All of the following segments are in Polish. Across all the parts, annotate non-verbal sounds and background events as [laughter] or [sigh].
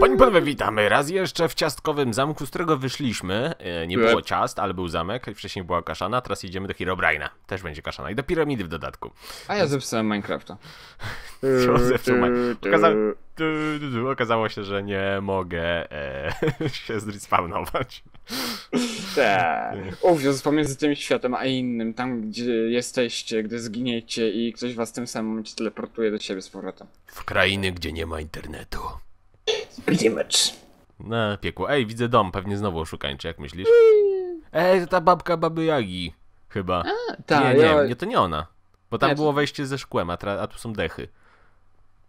Panie panowie, witamy raz jeszcze w ciastkowym zamku, z którego wyszliśmy. E, Nie było ciast, ale był zamek, wcześniej była kaszana, teraz idziemy do Herobrine'a. Też będzie kaszana i do piramidy w dodatku. A ja zepsułem Minecrafta. [laughs] Co zepsuł Okaza... Okazało się, że nie mogę e, [laughs] się zrespawnować. Tak. Uwiózł pomiędzy tym światem a innym, tam gdzie jesteście, gdy zginiecie i ktoś was tym samym momencie teleportuje do siebie z powrotem. W krainy, gdzie nie ma internetu. Pretty much. Na piekło. Ej, widzę dom, pewnie znowu oszukańczy, jak myślisz? Ej, to ta babka baby Jagi. Chyba. Tak, nie, ja... nie, nie, to nie ona. Bo tam Nie, było wejście ze szkłem, a, tra- a tu są dechy.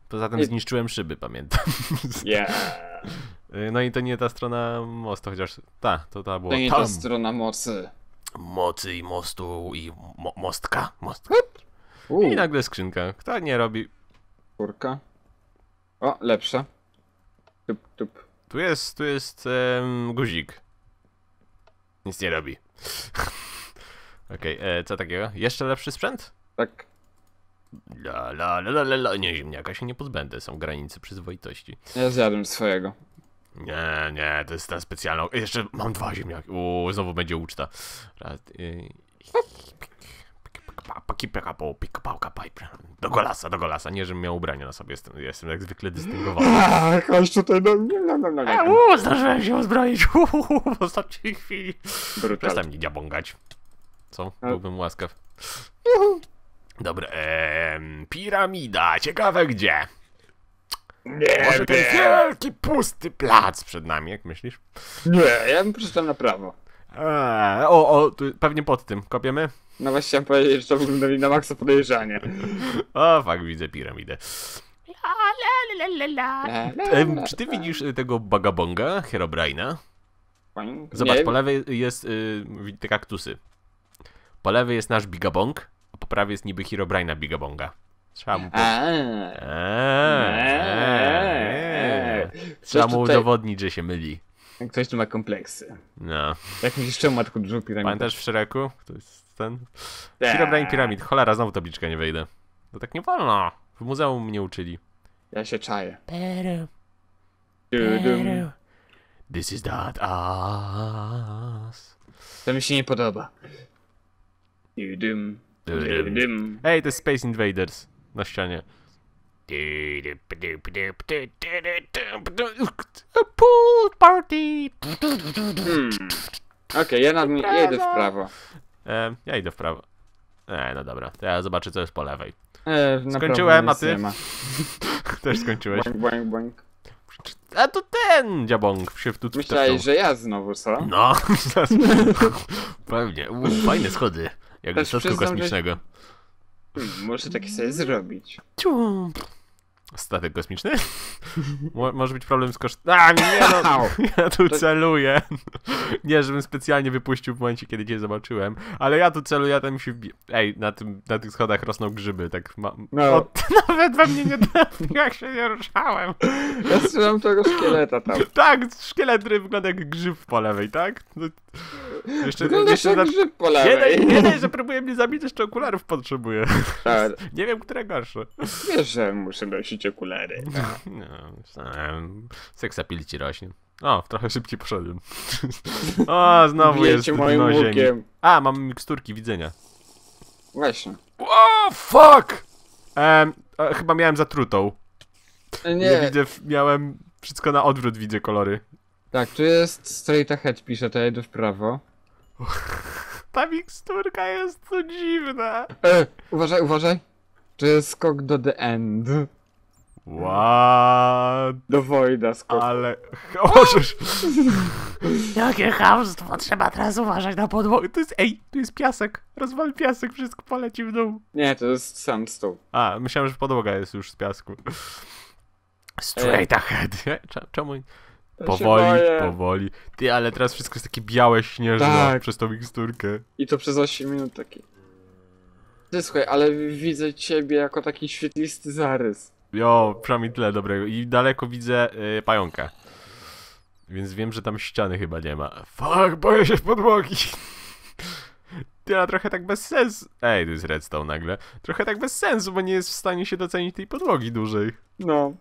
Poza tym Nie- zniszczyłem szyby, pamiętam. [laughs] Yeah. No i to nie ta strona mostu, chociaż ta, to ta była To nie tam. ta strona mocy. Mocy i mostu i mo mostka. mostka. I nagle skrzynka. Kto nie robi? kurka. O, lepsza. Tup, tup. Tu jest, tu jest em, guzik. Nic nie robi. [laughs] Okej, e, co takiego? Jeszcze lepszy sprzęt? Tak. La la la la la la. Nie, ziemniaka się nie pozbędę, są granice przyzwoitości. Ja zjadłem swojego. Nie, nie, to jest ta specjalna. Jeszcze mam dwa ziemniaki. Uuu, znowu będzie uczta. Raz, y, Do golasa, do golasa. Nie, żebym miał ubrania na sobie. Jestem, jestem jak zwykle dystyngowany. A, [laughs] chodź tutaj do mnie. No, no, no, no. Uuu, zdążyłem się uzbroić. [laughs] Uuu, w ostatniej chwili. Przestań mnie dziabągać. Co? Byłbym łaskaw. Dobra, piramida. Ciekawe gdzie. Nie, Może ten wielki, pusty plac przed nami, jak myślisz? nie, ja bym tam na prawo. Eee, o, o, tu, pewnie pod tym. Kopiemy? No właśnie chciałem powiedzieć, że to wygląda mi na maksa podejrzanie. [laughs] O, fakt, widzę piramidę. La, la, czy ty widzisz y, tego bagabonga, Herobrina? Zobacz, Nie, po lewej jest y, te kaktusy. Po lewej jest nasz bigabong, a po prawej jest niby Herobrina bigabonga. Trzeba mu, po... A, eee, Trzeba mu udowodnić, że się myli. Ktoś tu ma kompleksy. No. Jak myślisz, czemu ma taką dużą piramidę? Pamiętasz w Shreku? To jest ten... Tak. Herobrine Piramid. Cholera, znowu tabliczka nie wejdę. To tak nie wolno. W muzeum mnie uczyli. Ja się czaję. Peru, Dudum. This is not us. To mi się nie podoba. Dudum. Dudum. Ej, to jest Space Invaders na ścianie. Pool party. Hmm. Okej, ja, nad- ja idę w prawo. E, ja idę w prawo. E, no dobra, to ja zobaczę co jest po lewej. E, Skończyłem, a ty? nic nie ma. [laughs] Też skończyłeś. Boing, boing, boing. A to ten dziabong się tu Myślałeś, że ja znowu, co? No, [laughs] pewnie. U, fajne schody. Jak do statku przyznam, że- kosmicznego. Hmm, muszę takie sobie zrobić. Cium. Statek kosmiczny? [laughs] Mo może być problem z koszt... A, nie no, ja tu celuję. Nie, żebym specjalnie wypuścił w momencie, kiedy cię zobaczyłem, ale ja tu celuję, ja tam się wbi... Ej, na, tym, na tych schodach rosną grzyby, tak ma... No. [laughs] Nawet we mnie nie trafił, jak się nie ruszałem. Ja strzelam tego szkieleta tam. Tak, szkielet, który wygląda jak grzyb po lewej, tak? No, jeszcze, Wyglądasz jeszcze jak grzyb po Nie lewej. nie daj, że próbuje mnie zabić, jeszcze okularów potrzebuję. Tak, [laughs] Nie wiem, które gorsze. Wiesz, że muszę nosić okulary. No, [laughs] um, seksapil ci rośnie. O, trochę szybciej poszedłem. [laughs] O, znowu jest Bijecie moim dno ziemi. A, mam miksturki widzenia. Właśnie. O, fuck! Em, e, chyba miałem zatrutą. E, Nie. Nie, widzę, miałem wszystko na odwrót, widzę kolory. tak, tu jest straight ahead pisze, to ja idę w prawo. [laughs] Ta miksturka jest to dziwna. E, uważaj, uważaj. To jest skok do the end. What? Do Voida skok. Ale... [laughs] Możesz... Jakie chamstwo, trzeba teraz uważać na podłogę. To jest... Ej, tu jest piasek. Rozwal piasek, wszystko poleci w dół. Nie, to jest sandstone. A, myślałem, że podłoga jest już z piasku. Straight ahead. [laughs] Cze- Czemu? Ja Powoli, powoli. Ty, ale teraz wszystko jest takie białe, śnieżne Tak. przez tą miksturkę. I to przez 8 minut taki. Ty słuchaj, ale widzę ciebie jako taki świetlisty zarys. Jo, przynajmniej tyle dobrego. I daleko widzę y, pająka. Więc wiem, że tam ściany chyba nie ma. Fuck, boję się podłogi. [laughs] Ty, a trochę tak bez sensu. Ej, to jest redstone nagle. Trochę tak bez sensu, bo nie jest w stanie się docenić tej podłogi dużej. No.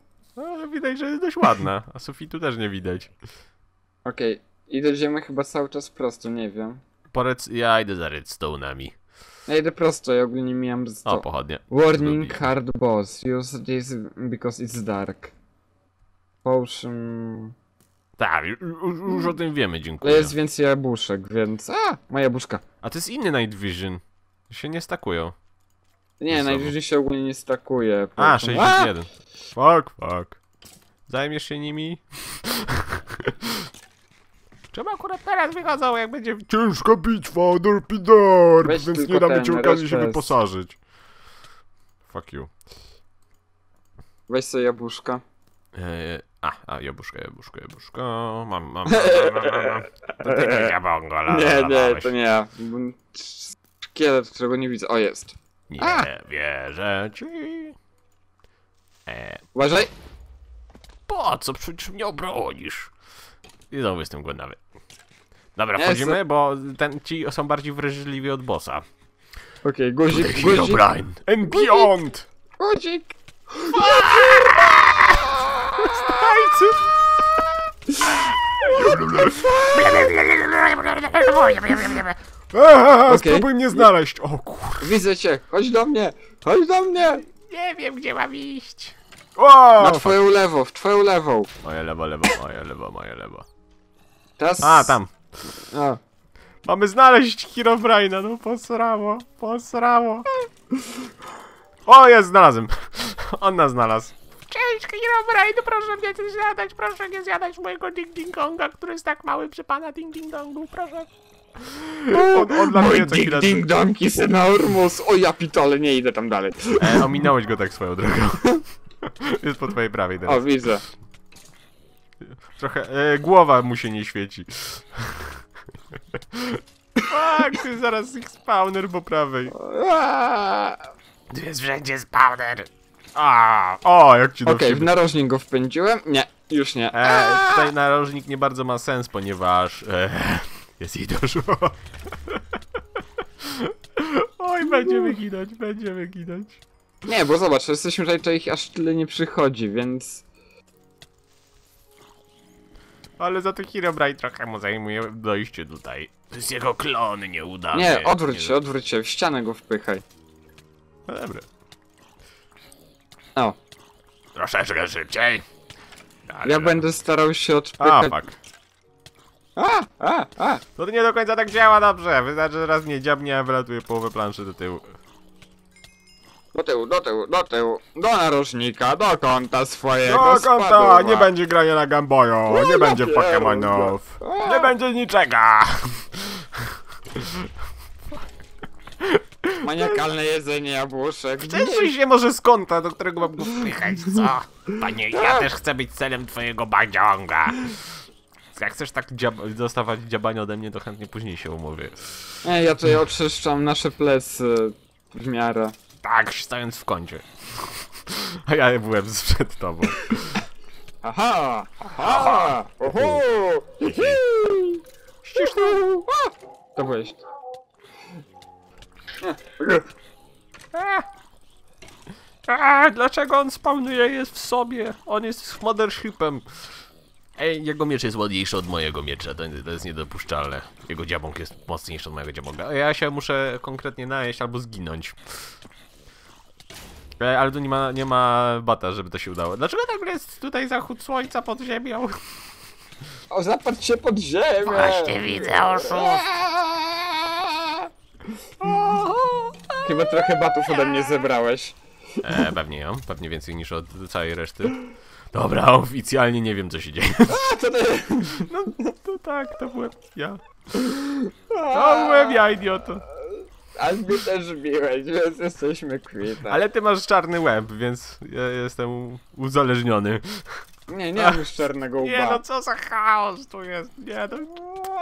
Ale widać, że jest dość ładna, a sufitu też nie widać. Okej, idziemy chyba cały czas prosto, nie wiem. Porec, ja idę za redstone'ami. Ja idę prosto, ja ogólnie mijam z O, pochodnie. Warning hard boss. Use this because it's dark. Potion... Tak, już, już, o tym wiemy, Ale dziękuję. jest więcej jabłuszek, więc... A! Moja jabłuszka. A to jest inny Night Vision. Się nie stakują. Nie, najwyżej się ogólnie nie stakuje. A, Potion- 61. Fuck, fuck. Zajmiesz się nimi? [laughs] Czemu akurat teraz wychodzą, jak będzie ciężka bitwa, Weź więc tylko nie damy ci ten okazji się wyposażyć. Fuck you. Weź sobie jabłuszka. Eee, a, a, jabłuszko, jabłuszko, jabłuszko. Mam, mam, mam, mam, mam, mam. To ty [laughs] jabłongo, la, Nie, la, nie, to nie ja. Szkielet, którego nie widzę. O, jest. Nie A! wierzę ci. Eee, Uważaj! po co przecież mnie obronisz? I znowu jestem głodowy. Dobra, Nie, wchodzimy, bo ten, ci są bardziej wrażliwi od bossa. Okej, guzik, guzik, Herobrine and beyond! guzik! Tajcy! [laughs] Aha, Okej. spróbuj mnie znaleźć! O kur... Widzę cię! Chodź do mnie! Chodź do mnie! Nie wiem, gdzie mam iść. Na O! twoją lewą, w twoją lewą. Moje lewo, lewo, moje lewo, moje lewo. Teraz... A, tam. A. Mamy znaleźć Herobrine'a, no posrało, posrało. O, jest, znalazłem. On nas znalazł. Cześć, Herobrine, proszę mnie nie zjadać, proszę nie zjadać mojego ding ding donga, który jest tak mały przy pana ding ding dongu, proszę. On, on dla Mój ding ding dong is enormous! O ja pitole, nie idę tam dalej. E, ominąłeś go tak swoją drogą. [laughs] Jest po twojej prawej teraz. O, widzę. Trochę, e, głowa mu się nie świeci. Tak, to jest zaraz ich spawner po prawej. Tu jest wszędzie spawner. A, o, jak ci Okej, w dowcipy. narożnik go wpędziłem. Nie, już nie. E, tutaj narożnik nie bardzo ma sens, ponieważ e, jest i doszło. [laughs] Oj, będziemy ginąć, będziemy ginąć. Nie, bo zobacz, jesteśmy tutaj, to ich aż tyle nie przychodzi, więc... Ale za to Herobrine trochę mu zajmuje dojście tutaj. To jest jego klon nieudany. Nie, odwróć się, odwróć się, w ścianę go wpychaj. No dobra. O, Troszeczkę szybciej. Ale- ja będę starał się A, odpychać... fuck. A, a, a! To nie do końca tak działa dobrze. Wystarczy, że raz mnie dziabnie, a wylatuje połowę planszy do tyłu. Do tyłu, do tyłu, do tyłu, do narożnika, do kąta swojego, No konta, spadła. nie będzie grania na Gamboyo, O, nie ja będzie A. nie będzie niczego. [laughs] Maniakalne jedzenie jabłuszek. Cieszyj się może z kąta, do którego mam go wpychać, co? Panie, ja też chcę być celem twojego badziąga. Jak chcesz tak dziab dostawać dziabania ode mnie, to chętnie później się umówię. Nie, ja tutaj oczyszczam nasze plecy w miarę. Tak, stojąc w kącie. A ja byłem przed tobą. Aha! Aha! Oho! Hihi! Ściszno! To byłeś. A, a, dlaczego on spawnuje jest w sobie? On jest mothershipem. Ej, jego miecz jest ładniejszy od mojego miecza, to, to jest niedopuszczalne. Jego dziabąk jest mocniejszy od mojego dziabąka. A Ja się muszę konkretnie najeść albo zginąć. E, ale tu nie ma, nie ma bata, żeby to się udało. Dlaczego nagle jest tutaj zachód słońca pod ziemią? O, zapadł się pod ziemię! Właśnie widzę, oszust. Chyba trochę batów ode mnie zebrałeś. E, pewnie ją, pewnie więcej niż od całej reszty. Dobra, oficjalnie nie wiem co się dzieje. A, to ty... No to tak, to byłem ja. To byłem ja, idioto. A mnie też biłeś, więc jesteśmy quita. Ale ty masz czarny łeb, więc ja jestem uzależniony. Nie, nie mam już czarnego łba. Nie no, co za chaos tu jest. Nie no.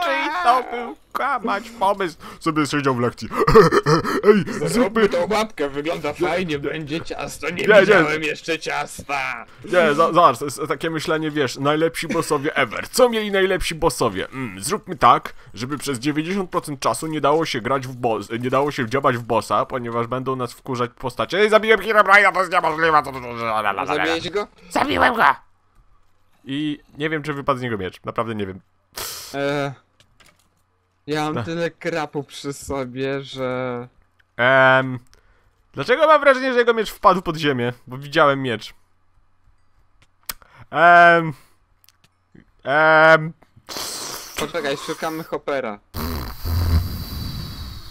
Czyj to był kłamać pomysł? Sobie siedział w lekcji. [laughs] Ej, zróbmy tą łapkę, wygląda fajnie, będzie ciasto, nie, Nie, nie. widziałem jeszcze ciasta. Nie, za, zobacz, to jest takie myślenie, wiesz, najlepsi bossowie ever. Co mieli najlepsi bossowie? Mm, zróbmy tak, żeby przez 90% czasu nie dało się grać w boss, nie dało się wdziabać w bossa, ponieważ będą nas wkurzać postacie. Ej, zabiłem Herobrine'a, to jest niemożliwe, to... Zabiłeś go? Zabiłem go! I nie wiem, czy wypadł z niego miecz, naprawdę nie wiem. E, ja mam tyle krapu przy sobie, że... Ehm, dlaczego mam wrażenie, że jego miecz wpadł pod ziemię? Bo widziałem miecz. Ehm, ehm, Poczekaj, szukamy Hoppera.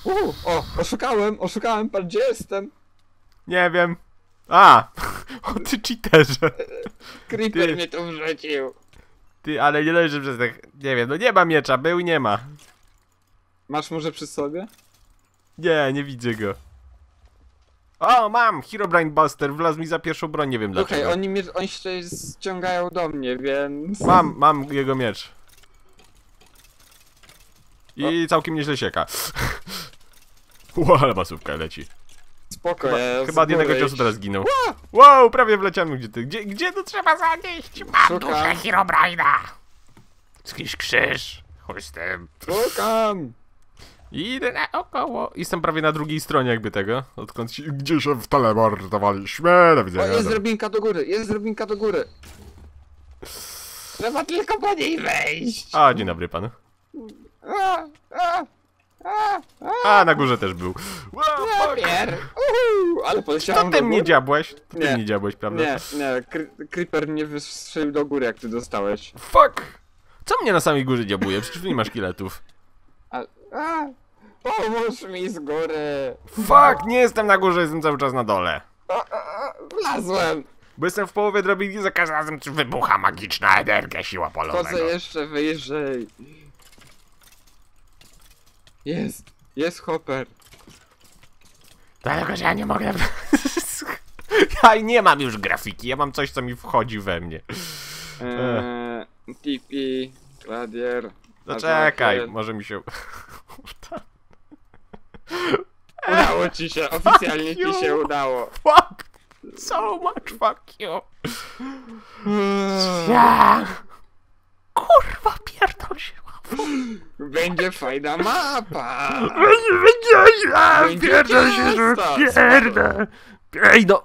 Uuu, o, oszukałem, oszukałem, pan gdzie jestem? Nie wiem. A! [laughs] O ty cheaterze. Creeper Ty. mnie tu wrzucił. Ty, ale nie leży przez tak. Nie wiem, no nie ma miecza, był nie ma. Masz może przy sobie? Nie, nie widzę go. O, mam! Herobrine Buster wlazł mi za pierwszą broń, nie wiem dlaczego. oni, mnie, oni się ściągają do mnie, więc... Mam, mam jego miecz. I całkiem nieźle sieka. [laughs] Ło, ale masówka leci. Spoko, Chyba, ja chyba od jednego spróbuję ciosu iść. teraz zginął. Wow, prawie wleciałem gdzie ty. Gdzie, gdzie to trzeba zanieść? Mam Szukam. duszę Herobrine'a. Jakiś krzyż. Chuj z tym. Szukam! I idę naokoło. Jestem prawie na drugiej stronie jakby tego. Odkąd się, gdzie się w teleportowaliśmy. Do O, widzenia. jest drobinka do góry, jest drobinka do góry. Trzeba tylko po niej wejść. A, dzień dobry pan. A, a, a, a, A, na górze też był. Wow, papier. Uhu, ale To poleciałem ty do mnie góry. dziabłeś. To ty Nie. mnie dziabłeś, prawda? Nie, nie, Cre- Creeper mnie wystrzelił do góry, jak ty dostałeś. Fuck! Co mnie na samej górze dziabuje? Przecież tu nie ma szkieletów. A, pomóż mi z góry. Fuck! Nie jestem na górze, jestem cały czas na dole. A, a, wlazłem. Bo jestem w połowie drabinki, za każdym razem wybucha magiczna energia, siła Chodzę polowego. jeszcze wyżej. Jest, jest Hopper. Dlatego, że ja nie mogę... [laughs] ja nie mam już grafiki, ja mam coś, co mi wchodzi we mnie. Eee, Tipi, Gladier. No czekaj, Azakiel. może mi się... Udało ci się, oficjalnie ci się udało. Fuck! So much fuck you! Ja! Kurwa, pierdol się! Będzie fajna mapa. Będzie, będzie, ja Będzie pierdol się, że pierdę! Ej no!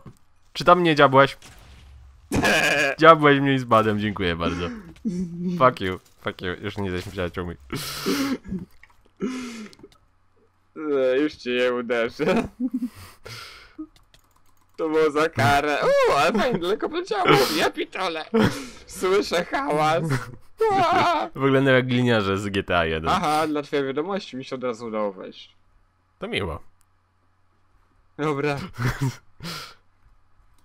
Czy tam mnie dziabłeś? [laughs] Dziabłeś mnie z badem, dziękuję bardzo. Fuck you, fuck you, już nie jesteśmy przyjaciółmi. E, Już ci je uderzę. To było za karę. Uuu, ale fajnie daleko poleciało. Ja pitole. Słyszę hałas. Ua. Wyglądał jak gliniarze z GTA 1. Aha, dla twojej wiadomości mi się od razu udało wejść. To miło. Dobra. [laughs]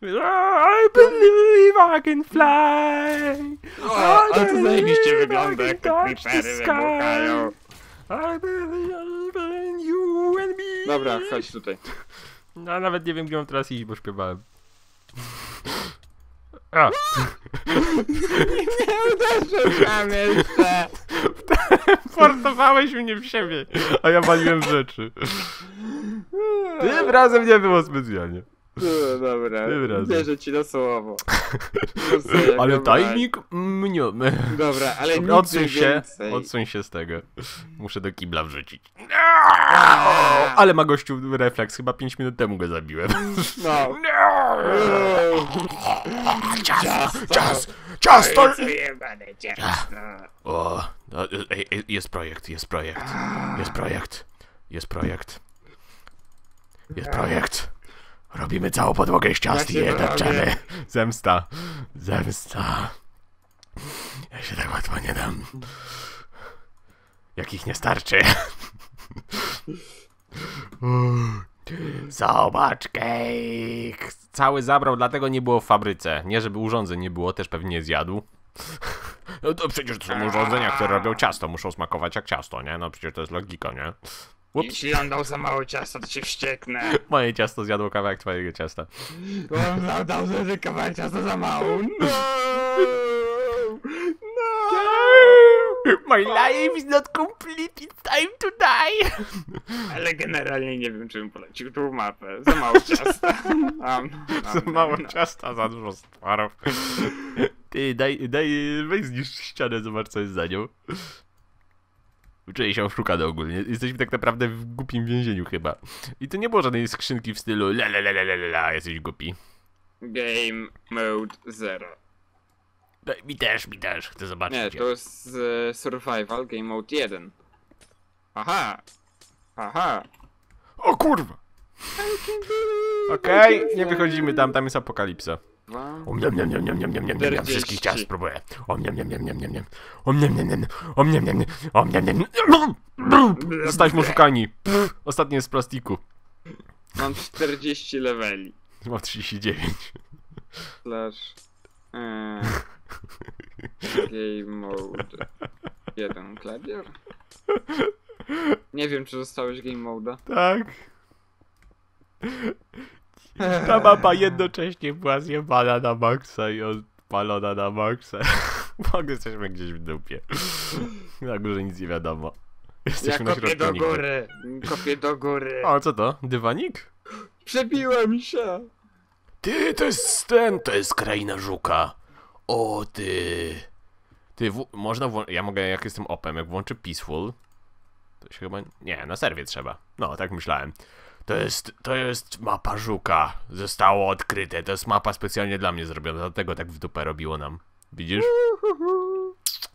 I believe I can fly. O, ale to zajebiście wygląda, jak te creepery wybuchają. I believe in you and me. Dobra, chodź tutaj. No nawet nie wiem gdzie mam teraz iść, bo śpiewałem. A, Nie uderzył tam jeszcze. portowałeś mnie w siebie, a ja waliłem rzeczy. Tym razem nie było specjalnie. No, dobra, razem. wierzę ci na słowo. [laughs] Ale dobra. tajnik mnie. Dobra, ale [laughs] nigdy Odsuń się, więcej. odsuń się z tego. Muszę do kibla wrzucić. Ale ma gościu refleks, chyba 5 minut temu go zabiłem. No. [laughs] Ciasto! Zajebane ciasto. O, no, ej, ej, jest projekt, jest projekt, jest projekt, jest projekt, jest projekt. Robimy całą podłogę z ciast i je tapczemy. bawię. Zemsta, zemsta. Ja się tak łatwo nie dam. Jak ich nie starczy. Zobacz, cake. Cały zabrał, dlatego nie było w fabryce. Nie, żeby urządzeń nie było, też pewnie zjadł. No to przecież to są urządzenia, które robią ciasto. Muszą smakować jak ciasto, nie? No przecież to jest logika, nie? Ups, Jeśli on dał za mało ciasta, to się wścieknę. [laughs] moje ciasto zjadło kawałek twojego ciasta. On dał, za kawałek ciasta za mało. No! No! My life is not complete, it's time to die! Ale generalnie nie wiem, czy bym polecił tą mapę. Za mało ciasta. [laughs] Mam, Za mam, mało no. ciasta, za dużo stwarów. Ty, daj, daj, weź zniszcz ścianę, zobacz co jest za nią. Czuję się oszukany ogólnie. Jesteśmy tak naprawdę w głupim więzieniu chyba. I to nie było żadnej skrzynki w stylu la la la la la la, jesteś głupi. Game Mode 0. Daj, mi też, mi też, chcę zobaczyć. Nie, to jest e, Survival Game Mode 1. Aha! Aha! O kurwa! Okej, nie wychodzimy tam, tam jest apokalipsa. Om niam niam niam niam niam niam niam niam 40. wszystkich ciast spróbuję. Om niam niam niam niam niam niam. Om niam niam niam om niam niam niam om niam niam niam. Zostaliśmy oszukani. Pff, Ostatnie jest z plastiku. Mam 40 leveli. Mam 39. Slash. E, game Mode 1. Gladior? Nie wiem, czy zostałeś Game Mode'a. Tak. [laughs] Ta mapa jednocześnie była zjebana na maksa i odpalona na maksa. [laughs] Mogę jesteśmy gdzieś w dupie. [laughs] Na górze nic nie wiadomo. Ja Jesteśmy na kopię do nigdy. góry. Kopię do góry. O, co to? Dywanik? Przebiłem się. Ty, to jest ten, to jest kraina żuka. O, ty. Ty, w, można Ja mogę, jak jestem opem, jak włączę Peaceful, to się chyba... Nie, na serwie trzeba. No, tak myślałem. To jest, to jest mapa żuka. Zostało odkryte. To jest mapa specjalnie dla mnie zrobiona, dlatego tak w dupę robiło nam. Widzisz?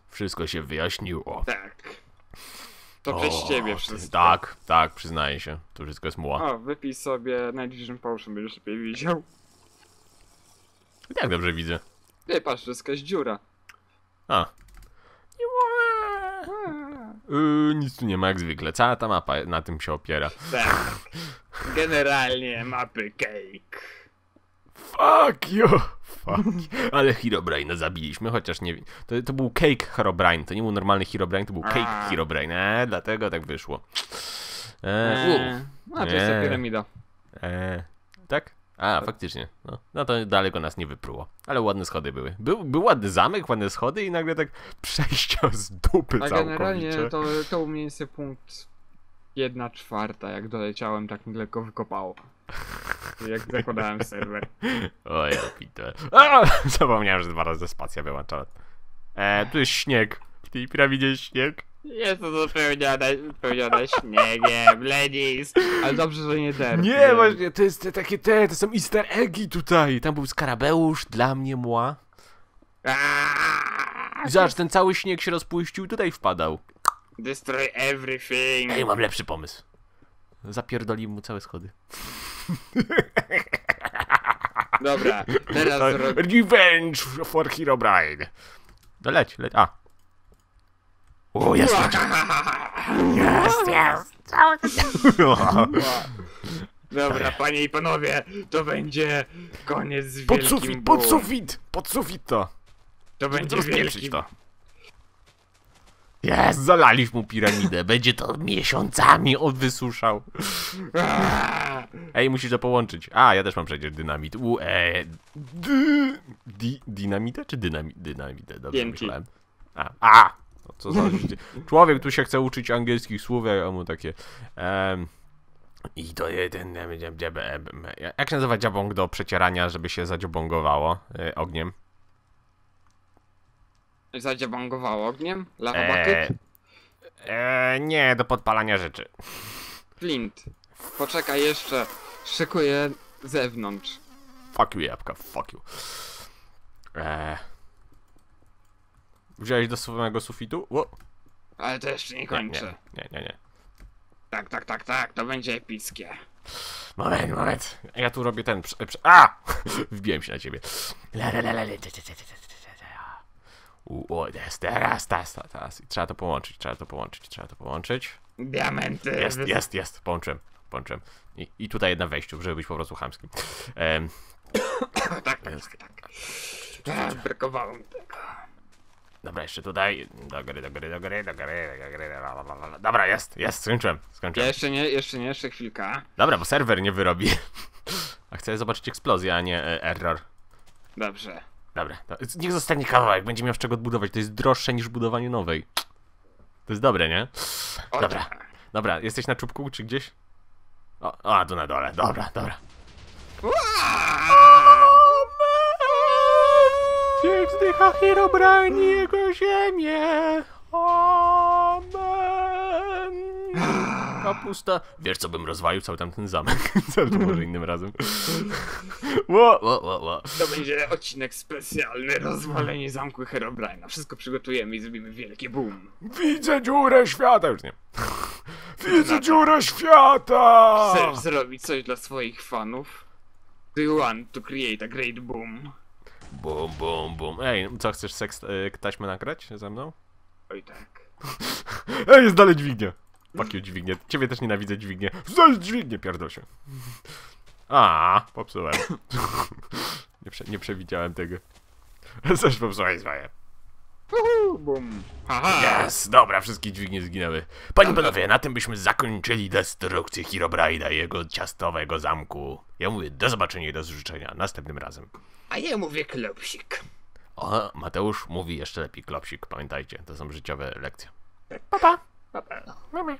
Wszystko się wyjaśniło. Tak. To przez ciebie wszystko. Tak, tak, przyznaję się. To wszystko jest muła. O, wypij sobie Night Vision Potion, będziesz lepiej widział. Jak dobrze widzę. Ty, patrz, to jest jakaś dziura. A. Yy, nic tu nie ma jak zwykle. Cała ta mapa na tym się opiera. Tak. Generalnie mapy cake. Fuck you! Fuck. Ale Herobrine zabiliśmy, chociaż nie wiem. To, to był Cake Herobrine, to nie był normalny Herobrine, to był Cake A. Herobrine. Eee, dlatego tak wyszło. Eee, Eee, a to jest Eee. piramida. eee, tak? A, faktycznie. No, no to daleko nas nie wypruło. Ale ładne schody były. Był, był ładny zamek, ładne schody i nagle tak [laughs] przejścia z dupy A całkowicie. generalnie to, to u mnie jest punkt jedna czwarta, jak doleciałem tak mi lekko wykopało. Jak [laughs] zakładałem serwer. Oj, opite. A! Zapomniałem, że dwa razy spacja wyłączałem. E, tu jest śnieg. W tej piramidzie śnieg. Jest to dopełnione, pełnione śniegiem, leniz. Ale dobrze, że nie der. Nie, właśnie, to jest te, takie te, to są easter eggi tutaj. Tam był skarabeusz dla mnie mła. I zobacz, ten cały śnieg się rozpuścił, tutaj wpadał. Destroy everything. Ej, mam lepszy pomysł. Zapierdolimy mu całe schody. Dobra, teraz zrobię. Revenge for Herobrine. No leć, leć, a. O, jest, jest, jest. Dobra, panie i panowie, to będzie koniec z Pod wielkim sufit, pod sufit, pod sufit to. To będzie wielki to. Jest, zalaliśmy mu piramidę. [laughs] Będzie to miesiącami on wysuszał. Ej, musisz to połączyć. A, ja też mam przecież dynamit. U, e, dy, di, dynamitę czy dynami, dynamitę? Dobrze TNT. myślałem. A, a! No, co za Człowiek tu się chce uczyć angielskich słów, a mu takie... em, I to jeden... Jak się nazywa dziabąg do przecierania, żeby się zadziobągowało e, ogniem? Zadziabongowało ogniem? Lava E, bucket? e, nie, do podpalania rzeczy. Flint. Poczekaj jeszcze. Szykuję zewnątrz. Fuck you, jabłka, fuck you. Eee. Wziąłeś do samego sufitu? Ło. Ale to jeszcze nie kończę. Nie, nie, nie, nie. Tak, tak, tak, tak, to będzie epickie. Moment, moment. Ja tu robię ten... Prze, prze, a! Wbiłem się na ciebie. O, jest, teraz, teraz, teraz. Trzeba to połączyć, trzeba to połączyć, trzeba to połączyć. Diamenty. Jest, jest, jest, połączyłem, połączyłem. I, i tutaj na wejściu, żeby być po prostu chamskim. Um. tak, tak, tak, tak. Brakowało mi tego dobra, jeszcze tutaj. Do góry, do góry, do góry, do góry, do la. Dobra, jest, jest, skończyłem, skończyłem. Jeszcze nie, jeszcze nie, jeszcze chwilka. Dobra, bo serwer nie wyrobi. [laughs] A chcę zobaczyć eksplozję, a nie e, error. Dobrze. Dobra, to, niech zostanie kawałek, będzie miał z czego odbudować. To jest droższe niż budowanie nowej. To jest dobre, nie? O, Dobra. tak. Dobra, jesteś na czubku czy gdzieś? O, a, tu na dole, dobra, dobra. Niech zdycha Herobrine i jego ziemię. Amen. [gasps] Kapusta. Wiesz co bym rozwalił cały tamten zamek? [laughs] Zawsze może innym razem. [laughs] Ło, ło, ło, ło. To będzie odcinek specjalny, rozwalenie zamku Herobrina. Wszystko przygotujemy i zrobimy wielkie boom. Widzę dziurę świata. Już nie. [laughs] Widzę dziurę świata. Chcesz zrobić coś dla swoich fanów? Do you want to create a great boom? Bum, bum, bum. Ej, co chcesz seks y, taśmę nagrać ze mną? Oj tak. [laughs] Ej, jest dalej dźwignia. Fuck you, dźwignię. Ciebie też nienawidzę dźwignię. Zdaj dźwignię, pierdol A, popsułem. [laughs] nie, prze, nie przewidziałem tego. [laughs] Też popsułeś swoje. Haha. Yes, dobra, wszystkie dźwignie zginęły. Panie i panowie, na tym byśmy zakończyli destrukcję Herobrine'a i jego ciastowego zamku. Ja mówię do zobaczenia i do życzenia następnym razem. A ja mówię klopsik. O, Mateusz mówi jeszcze lepiej klopsik, pamiętajcie, to są życiowe lekcje. Pa, pa. Mamy.